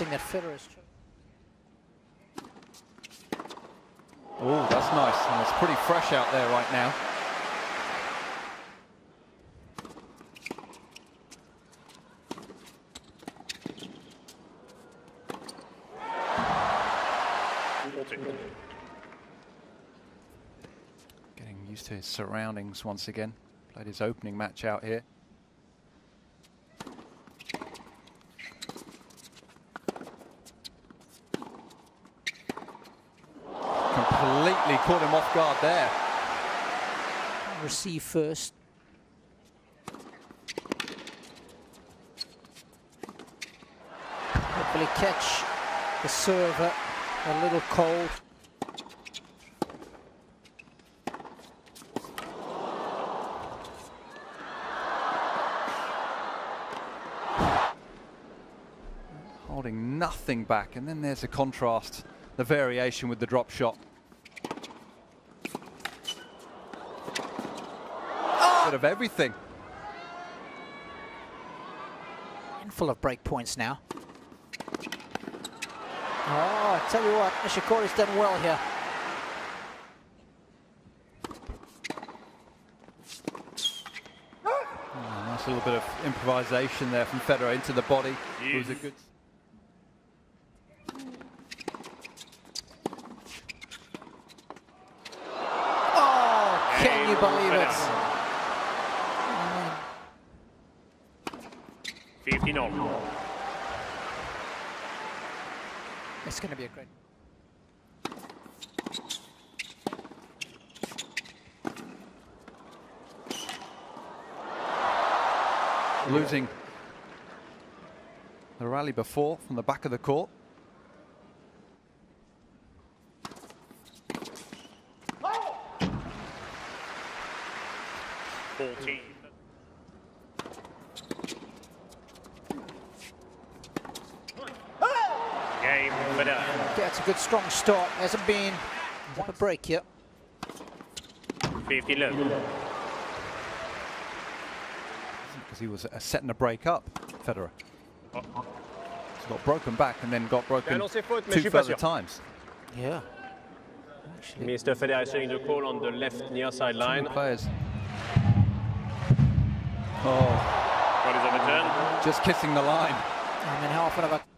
interesting that Federer's... Oh, that's nice. And it's pretty fresh out there right now. Getting used to his surroundings once again. Played his opening match out here. Completely caught him off guard there. Receive first. Hopefully catch the server a little cold. Holding nothing back, and then there's the contrast, the variation with the drop shot. Bit of everything. Full of break points now. Oh, I tell you what, Nishikori's done well here. Oh, nice little bit of improvisation there from Federer into the body. It was a good. Going to be a great... Losing the rally before from the back of the court. 14. That's a good strong start. Hasn't been a break here. 50 look. Because he was uh, setting a break up, Federer. He got broken back and then got broken two further times. Yeah. Actually, Mr. Federer is showing the call on the left near sideline. Players. Oh. Just kissing the line. I mean, how often have I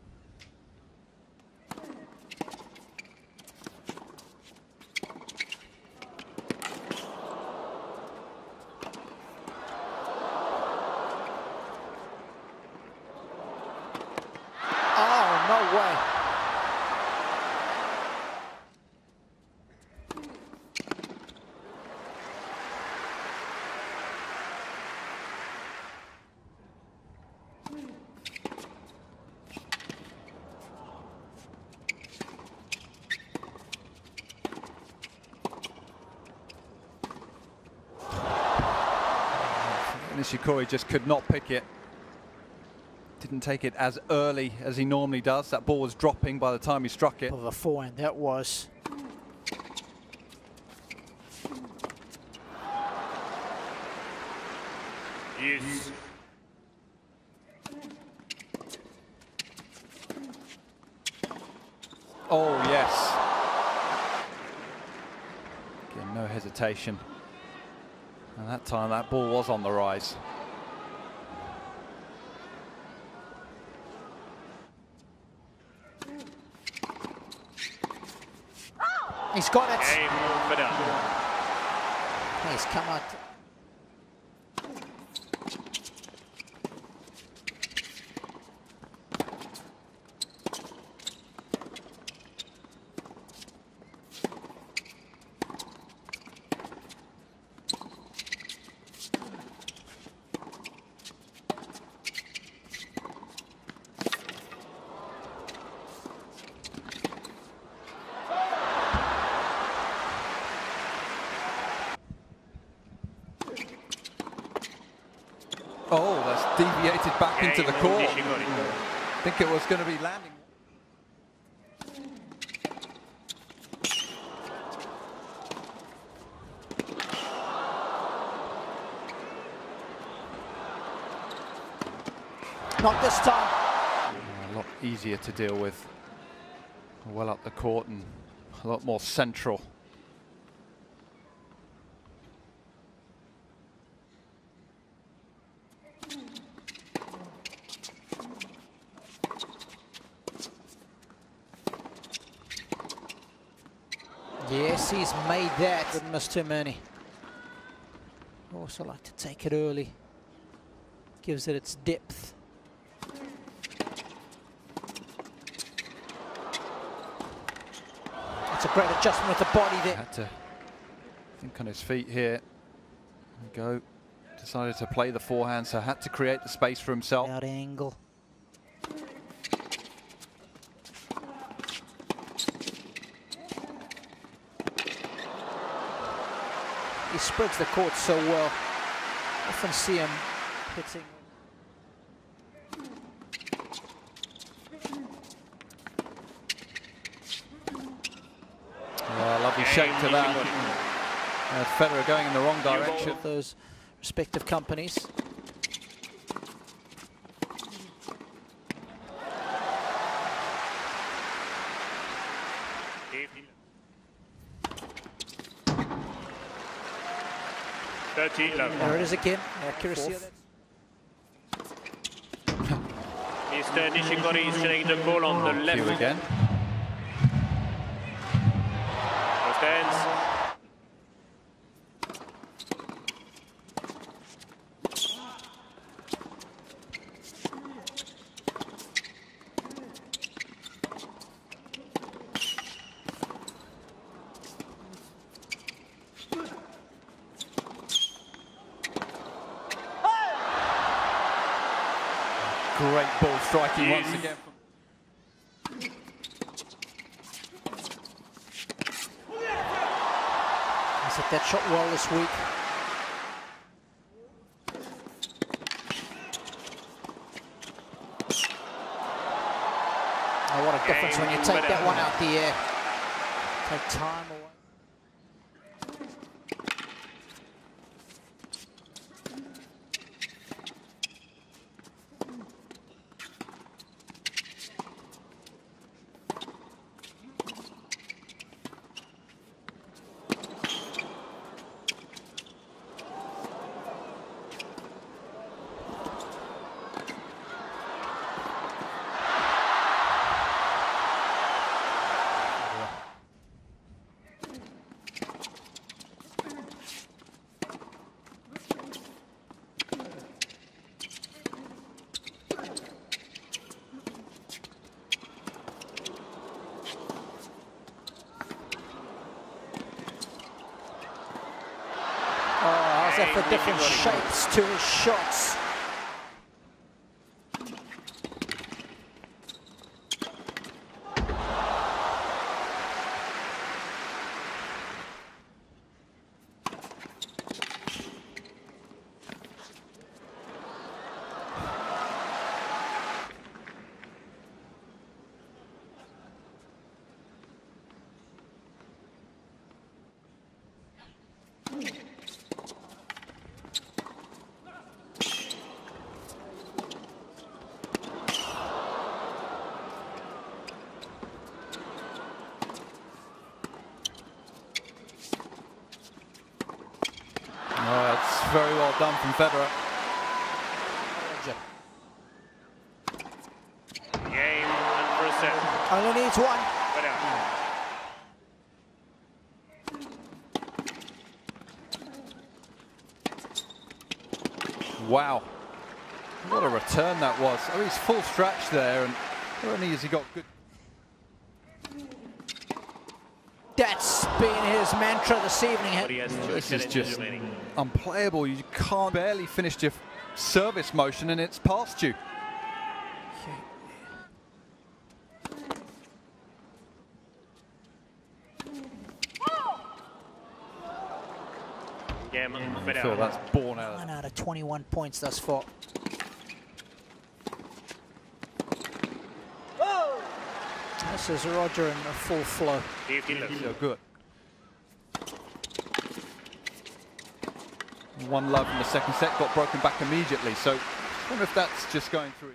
Nishikori just could not pick it. Didn't take it as early as he normally does. That ball was dropping by the time he struck it. Of a forehand, that was. Yes. Oh, yes. Again, no hesitation. And that time, that ball was on the rise. He's got it. Game winner. He's come out. Oh, that's deviated back into the court. I think it was going to be landing. Not this time. a lot easier to deal with. Well up the court and a lot more central. Yes, he's made that. Didn't miss too many. Also like to take it early. Gives it its depth. That's a great adjustment with the body there. Had to think on his feet here. There go. Decided to play the forehand, so had to create the space for himself. Out angle. Spreads the court so well. Often see him hitting. Oh, lovely shape to that. Uh, Federer going in the wrong direction. Those respective companies. Thirteen love. There it is again. Accuracy. Fourth. Mr. Nishikori is taking the ball on the Cue left. again. No stands. Great ball striking once again. from- He's hit that shot well this week. Oh, what a difference when you take that one out the air. Take time away. Oh, how's that for different shapes to his shots? Oh, that's very well done from Federer. Game and first set. Only needs one. Wow. What a return that was. Oh, he's full stretch there, and not only has he got good That's been his mantra this evening. But he has two This is just unplayable. You can't barely finish your service motion, and it's past you. Game I but feel that's born out of One out of 21 points thus far. This is Roger in a full flow. 15 love. So good. one love in the second set, got broken back immediately. So I wonder if that's just going through.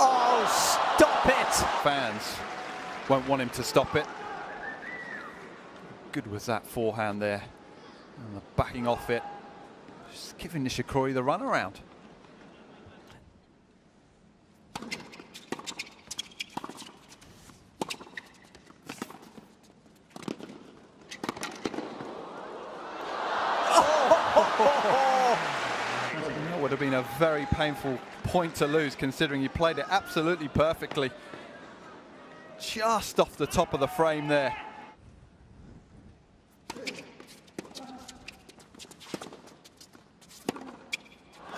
Oh, stop it! Fans won't want him to stop it. Good was that forehand there. And backing off it. Just giving Nishikori the run around. That would have been a very painful point to lose considering you played it absolutely perfectly. Just off the top of the frame there.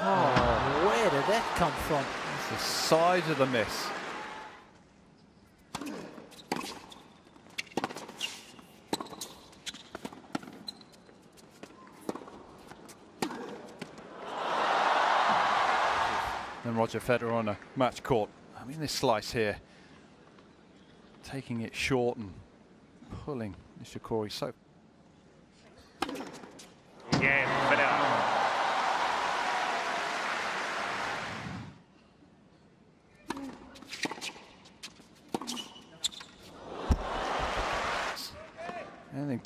Oh, where did that come from? It's the size of the miss. And Roger Federer on a match court. I mean, this slice here, taking it short and pulling Nishikori so. Game, Federer.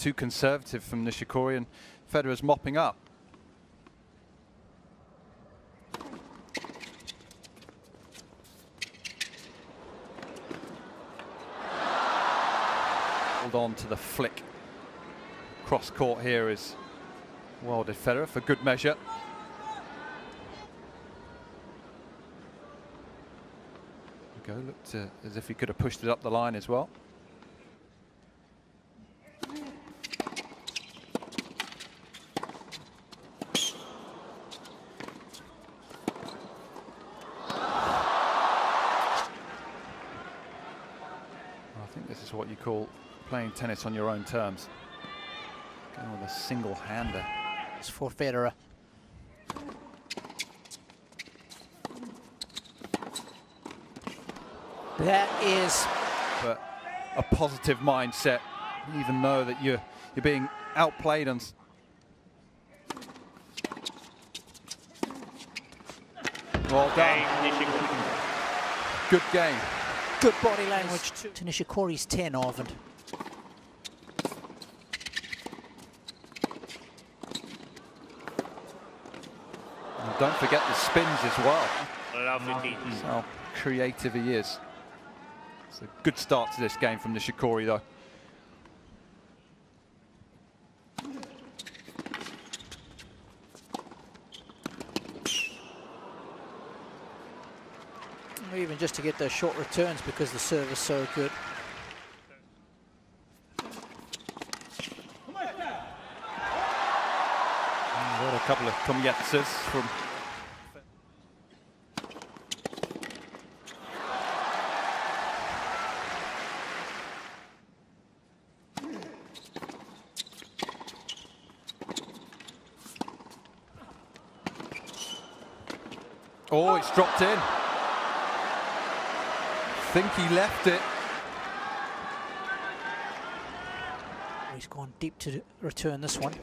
Too conservative from Nishikori and Federer's mopping up. Hold on to the flick. Cross court here is well did Federer for good measure. Go looked uh, as if he could have pushed it up the line as well. I think this is what you call playing tennis on your own terms. Going with a single hander. It's for Federer. That is But a positive mindset, even though that you're you're being outplayed and well done. Game, Good game. Good body language too. To Nishikori's 10, Arvind. And don't forget the spins as well. Lovely. How creative he is. It's a good start to this game from the Nishikori though. Even just to get those short returns because the serve is so good. What a couple of Tomyatsas from Oh, it's dropped in. Think he left it. He's gone deep to return this one.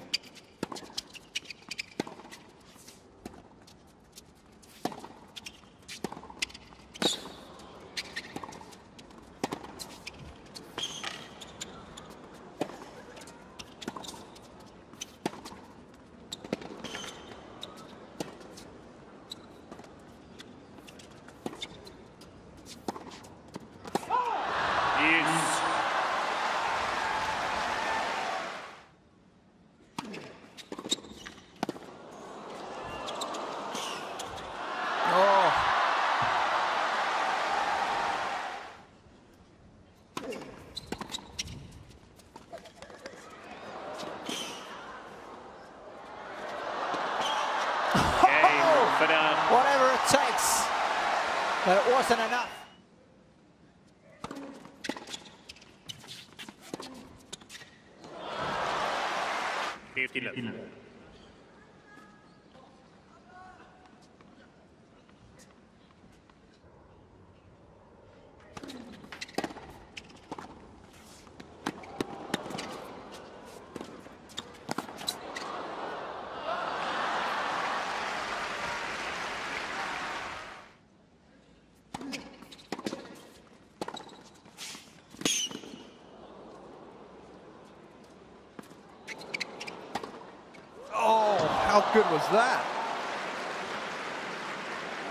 Good was that?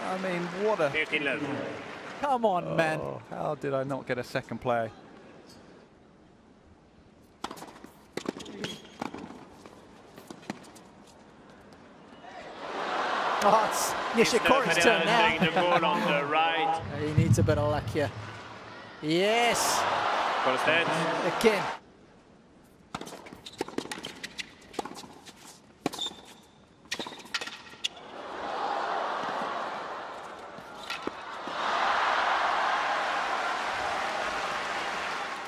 I mean, what a... 15 love. Come on, oh. man. Oh, how did I not get a second play? Oh, it's Nishikori's turn taking the now. ball on the right. he needs a bit of luck here. Yes, Colstedt. again.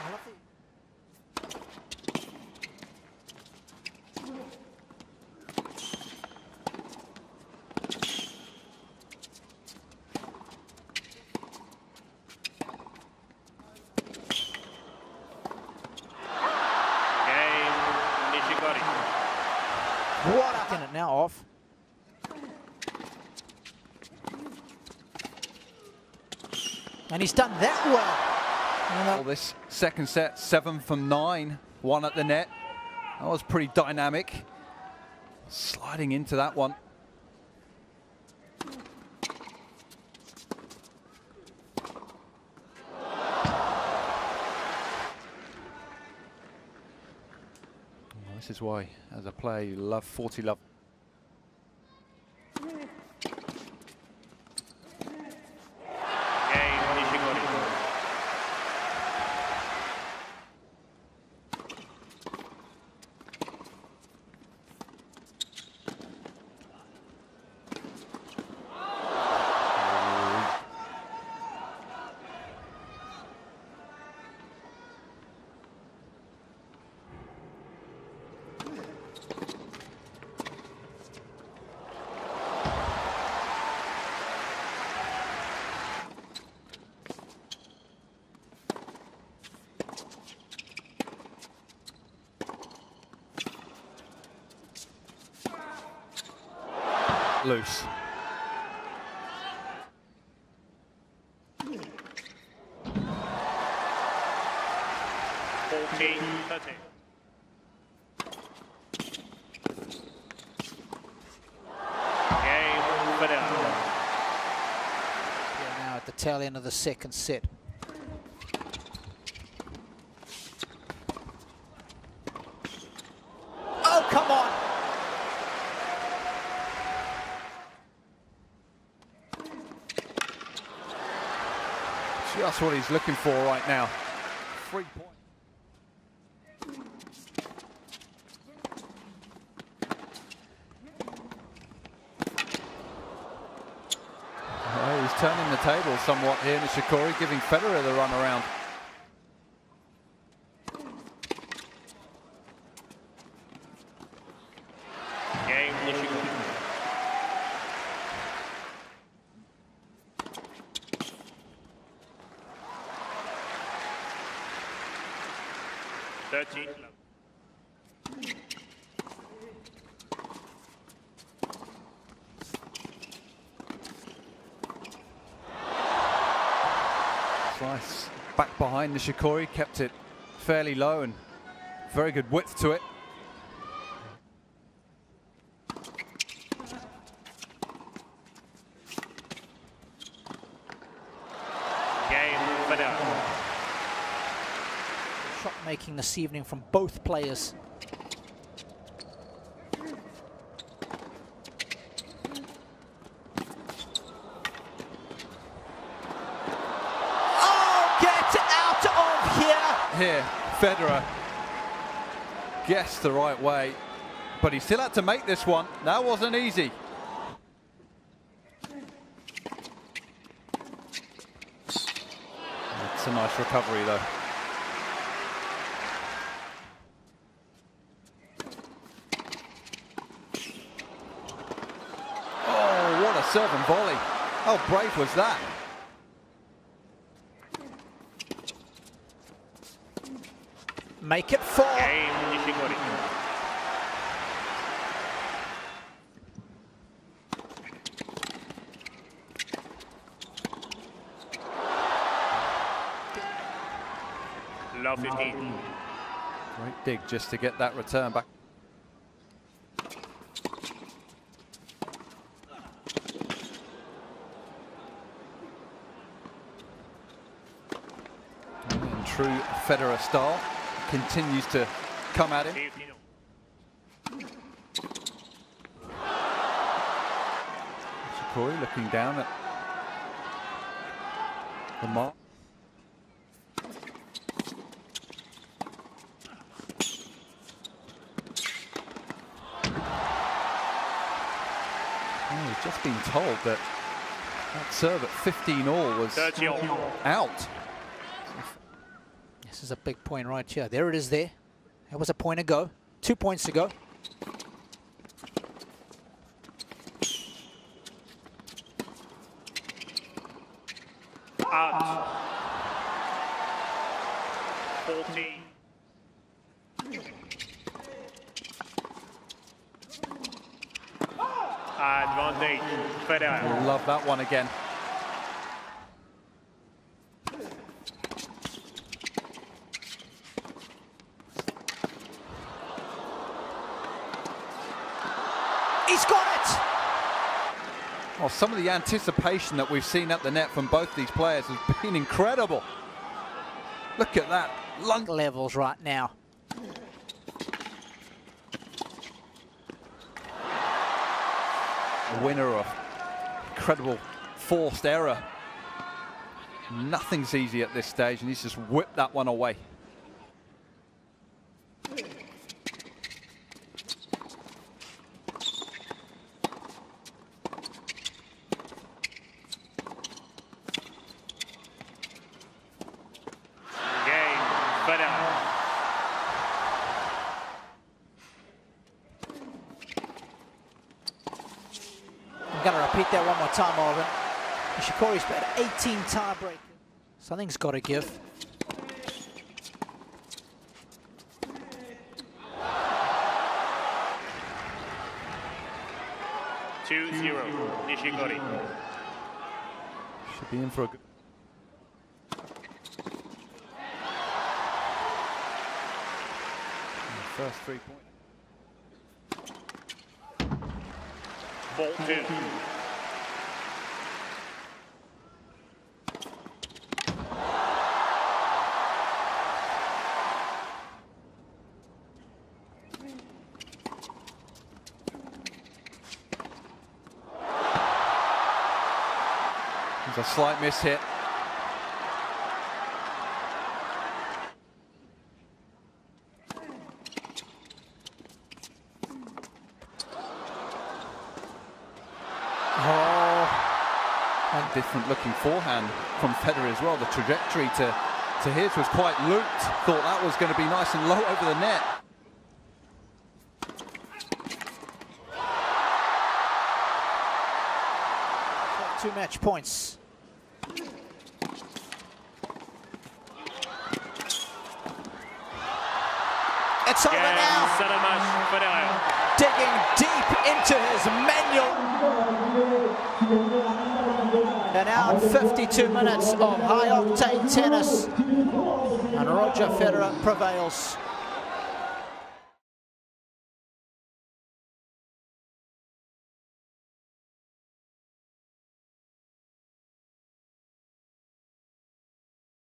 I love the- Game Nishikori. What a it now off. And he's done that well. And Well, this second set, seven from nine, one at the net. That was pretty dynamic. Sliding into that one. This is why, as a player, you love 40 love. Game Nishikori. Loose. Fourteen thirty. Game Federer. yeah, now at the tail end of the second set. Oh, come on. Just what he's looking for right now. Three points. Well, he's turning the table somewhat here, Nishikori, giving Federer the run around. Game Nishikori. Thirteen love. Slice back behind Nishikori, kept it fairly low and very good width to it. Game Federer. Shot making this evening from both players. Oh, get out of here! Here, Federer guessed the right way, but he still had to make this one. That wasn't easy. It's a nice recovery though. Oh, what a serve and volley. How brave was that? make it four. Love Great dig just to get that return back. true Federer style. Continues to come at him. Nishikori looking down at the mark. Oh, we've just been told that that serve at 15 all was out. This is a big point right here. There it is there. That was a point ago. Two points to go. Out. 14. Ah, advantage, Federer. Love that one again. He's got it! Well, some of the anticipation that we've seen at the net from both these players has been incredible. Look at that. Lung Levels right now. A winner of incredible forced error. Nothing's easy at this stage, and he's just whipped that one away. Game, Federer. I'm going to repeat that one more time, Morgan. Nishikori's got 18 tiebreaker. Something's got to give. Two zero, Nishikori. Should be in for a good. First three point. Ball two. A slight miss hit. Oh, different looking forehand from Federer as well. The trajectory to, to his was quite looped. Thought that was going to be nice and low over the net. two match points. It's over Game, now. seven match, Federer. digging deep into his manual. And now 52 minutes of high octane tennis. And Roger Federer prevails.